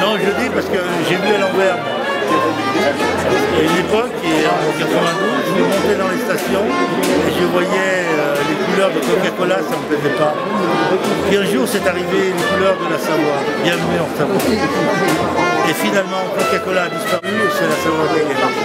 Non, je dis parce que j'ai vu à l'envers. À une époque, et en 92, je me montais dans les stations et je voyais euh, les couleurs de Coca-Cola, ça ne me plaisait pas. Puis un jour, c'est arrivé les couleurs de la Savoie. Bienvenue en Savoie. Et finalement, Coca-Cola a disparu et c'est la Savoie qui a gagné.